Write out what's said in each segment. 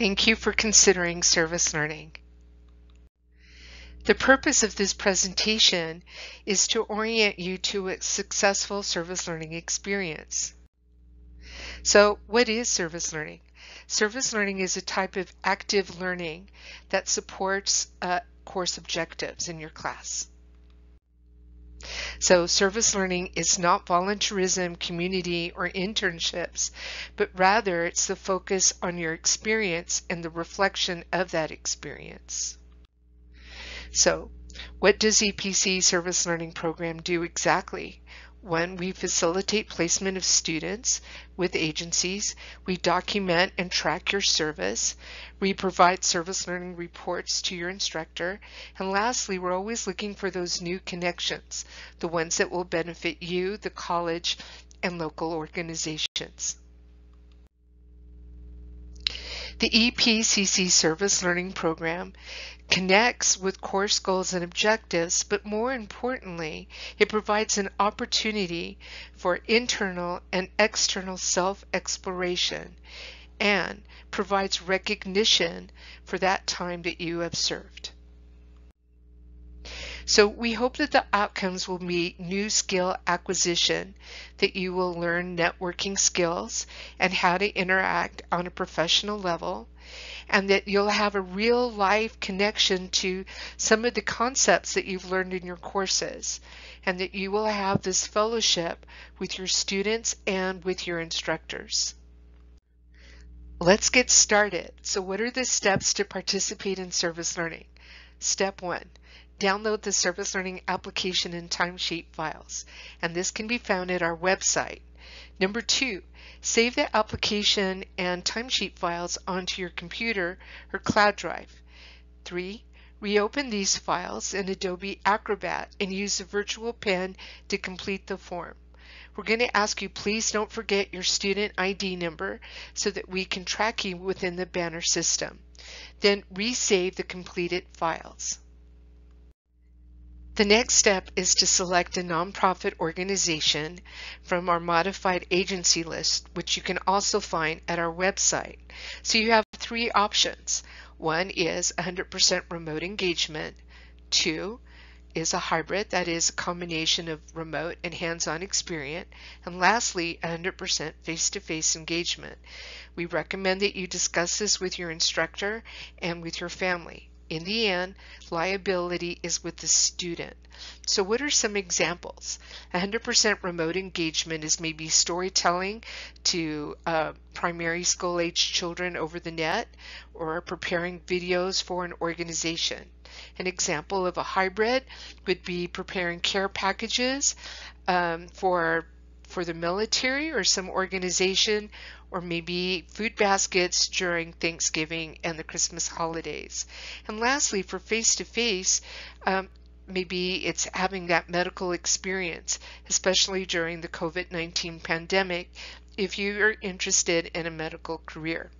Thank you for considering service learning. The purpose of this presentation is to orient you to a successful service learning experience. So what is service learning? Service learning is a type of active learning that supports uh, course objectives in your class. So service learning is not volunteerism, community, or internships, but rather it's the focus on your experience and the reflection of that experience. So what does EPC Service Learning Program do exactly? One, we facilitate placement of students with agencies. We document and track your service. We provide service learning reports to your instructor. And lastly, we're always looking for those new connections, the ones that will benefit you, the college, and local organizations. The EPCC Service Learning Program connects with course goals and objectives, but more importantly, it provides an opportunity for internal and external self-exploration and provides recognition for that time that you have served. So we hope that the outcomes will be new skill acquisition, that you will learn networking skills and how to interact on a professional level, and that you'll have a real life connection to some of the concepts that you've learned in your courses, and that you will have this fellowship with your students and with your instructors. Let's get started. So what are the steps to participate in service learning? Step one, download the Service Learning application and timesheet files, and this can be found at our website. Number two, save the application and timesheet files onto your computer or cloud drive. Three, reopen these files in Adobe Acrobat and use the virtual pen to complete the form. We're going to ask you please don't forget your student ID number so that we can track you within the Banner system. Then resave the completed files. The next step is to select a nonprofit organization from our modified agency list, which you can also find at our website. So you have three options. One is 100% remote engagement. Two is a hybrid, that is a combination of remote and hands-on experience. And lastly, 100% face-to-face engagement. We recommend that you discuss this with your instructor and with your family. In the end, liability is with the student. So what are some examples? 100% remote engagement is maybe storytelling to uh, primary school age children over the net or preparing videos for an organization. An example of a hybrid would be preparing care packages um, for for the military or some organization or maybe food baskets during Thanksgiving and the Christmas holidays. And lastly, for face-to-face, um, maybe it's having that medical experience, especially during the COVID-19 pandemic, if you are interested in a medical career.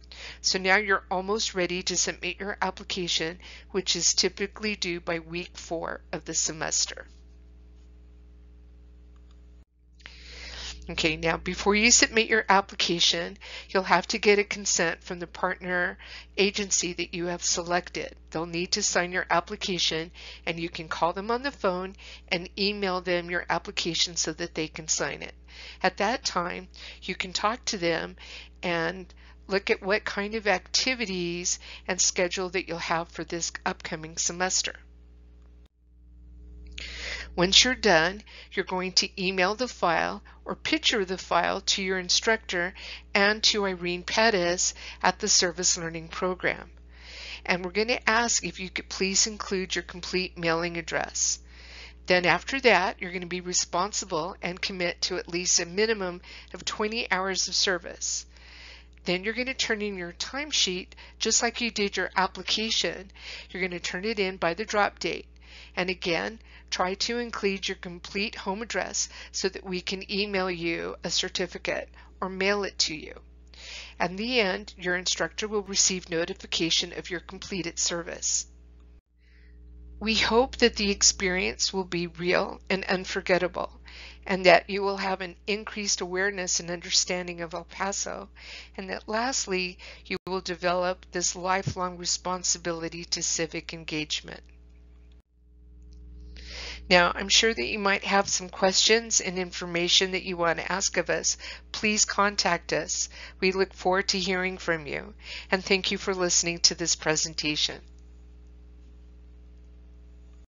So now you're almost ready to submit your application, which is typically due by week four of the semester. Okay, now before you submit your application, you'll have to get a consent from the partner agency that you have selected. They'll need to sign your application and you can call them on the phone and email them your application so that they can sign it. At that time, you can talk to them and look at what kind of activities and schedule that you'll have for this upcoming semester. Once you're done, you're going to email the file or picture of the file to your instructor and to Irene Pettis at the Service Learning Program. And we're going to ask if you could please include your complete mailing address. Then after that, you're going to be responsible and commit to at least a minimum of 20 hours of service. Then you're going to turn in your timesheet just like you did your application. You're going to turn it in by the drop date. And again, try to include your complete home address so that we can email you a certificate or mail it to you. At the end, your instructor will receive notification of your completed service. We hope that the experience will be real and unforgettable, and that you will have an increased awareness and understanding of El Paso, and that lastly, you will develop this lifelong responsibility to civic engagement. Now, I'm sure that you might have some questions and information that you want to ask of us. Please contact us. We look forward to hearing from you, and thank you for listening to this presentation.